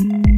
Bye.